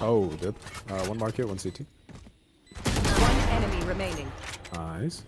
Oh, dip. Uh, one market, one CT. One enemy remaining. Nice.